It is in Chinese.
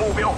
目标